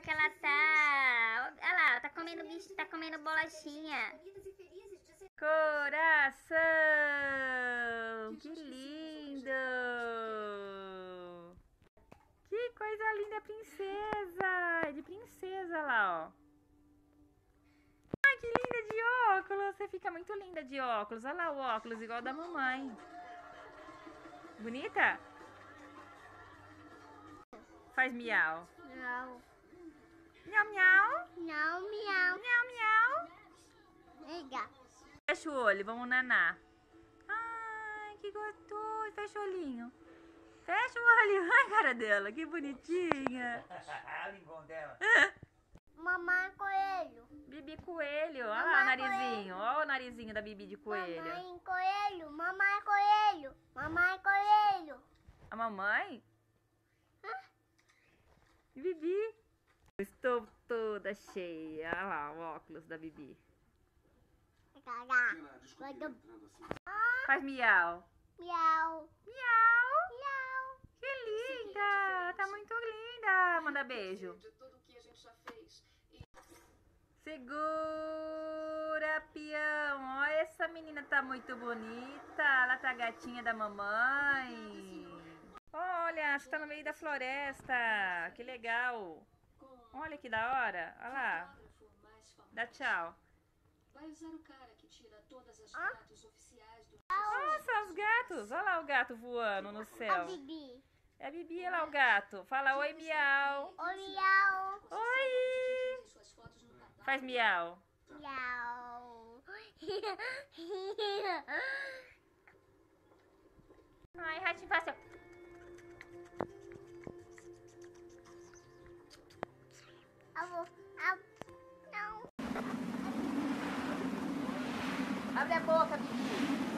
gostosa que ela tá. Olha lá, tá comendo bicho, tá comendo bolachinha. Coração! Que lindo! Que coisa linda, princesa! De princesa lá, ó. Ai, que linda de óculos! Você fica muito linda de óculos. Olha lá o óculos, igual da mamãe. Bonita? Faz miau. Miau, miau. Não, miau. Miau, miau. Fecha o olho, vamos nanar. Ai, que gostoso. Fecha o olhinho. Fecha o olho. Ai, cara dela, que bonitinha. Dela. Mamãe coelho. Bibi Coelho. Olha lá o narizinho. Olha o narizinho da Bibi de coelho. Mamãe coelho. Mamãe coelho. Mamãe coelho. A mamãe? Bibi. Estou toda cheia. Olha lá o óculos da Bibi. Entrando assim. Faz miau. Miau. Miau. Miau. Que linda. Tá muito linda. Manda beijo. De tudo que a gente já fez. Segura, peão. Olha, essa menina tá muito bonita. Ela tá gatinha da mamãe. Olha, acho que tá no meio da floresta. Que legal. Olha que da hora. Olha lá. Dá tchau. Vai usar o cara que tira todas as fotos oficiais do Nossa, os gatos. Olha lá o gato voando no A céu. Bibi. É a Bibi, olha lá o gato. Fala oi, miau. O miau. Oi. Faz miau. Miau. Abre a boca, Bibi.